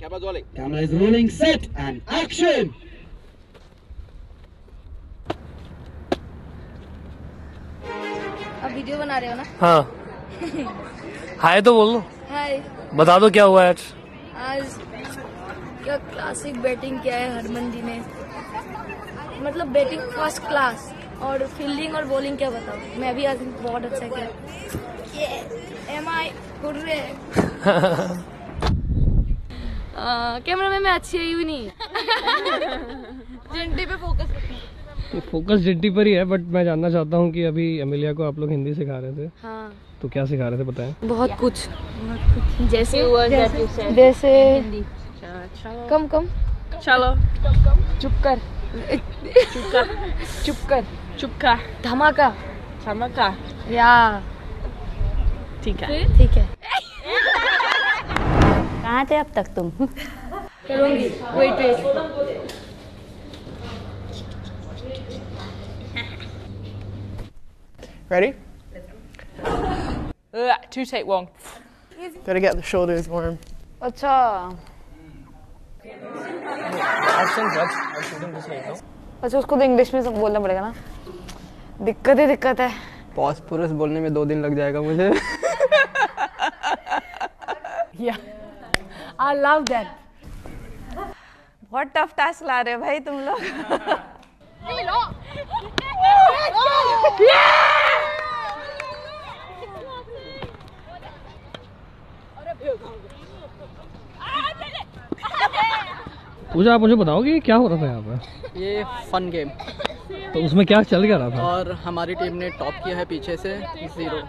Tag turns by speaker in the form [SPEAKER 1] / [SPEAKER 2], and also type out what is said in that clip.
[SPEAKER 1] Camera's rolling.
[SPEAKER 2] Camera is rolling, set and action!
[SPEAKER 3] आप video बना रहे हो ना?
[SPEAKER 4] हाँ। हाय तो बोल लो
[SPEAKER 3] हाय।
[SPEAKER 4] बता दो क्या हुआ आज?
[SPEAKER 3] आज क्या क्लासिक बैटिंग किया है हरमन जी ने? मतलब बैटिंग फ़र्स्ट क्लास और फील्डिंग और बॉलिंग क्या बताओ? मैं भी आज बहुत अच्छा किया एम आई कुर्रे कैमरा में मैं अच्छी आई हुई नहीं। जिंटी पे फोकस
[SPEAKER 4] फोकस जिट्टी पर ही है बट मैं जानना चाहता हूँ कि अभी अमिलिया को आप लोग हिंदी सिखा रहे थे।
[SPEAKER 3] हाँ।
[SPEAKER 4] तो क्या सिखा रहे थे बताएँ?
[SPEAKER 3] बहुत कुछ। जैसे जैसे, जैसे कम कम।
[SPEAKER 5] चलो।
[SPEAKER 3] चुप कर। चुप कर।
[SPEAKER 5] चुप चुपका
[SPEAKER 3] धमाका।
[SPEAKER 5] धमाका।
[SPEAKER 3] या।
[SPEAKER 5] ठीक है।
[SPEAKER 3] ठीक है।
[SPEAKER 6] कहाँ थे अब तक तुम।
[SPEAKER 3] करूँगी wait wait
[SPEAKER 5] Ready? Ugh, two take one. Gotta get the shoulders warm.
[SPEAKER 3] अच्छा। अच्छा उसको तो इंग्लिश में सब बोलना पड़ेगा ना। दिक्कत ही दिक्कत है।
[SPEAKER 5] पॉस्पुरस बोलने में दो दिन लग जाएगा मुझे।
[SPEAKER 3] आई लव दैट
[SPEAKER 6] बहुत टफ टास्क ला रहे हो भाई तुम लोग
[SPEAKER 4] पूजा आप मुझे बताओगे क्या हो रहा था यहाँ पर
[SPEAKER 7] ये फन गेम
[SPEAKER 4] तो उसमें क्या चल गया रहा था?
[SPEAKER 7] और हमारी टीम ने टॉप किया है पीछे से ज़ीरो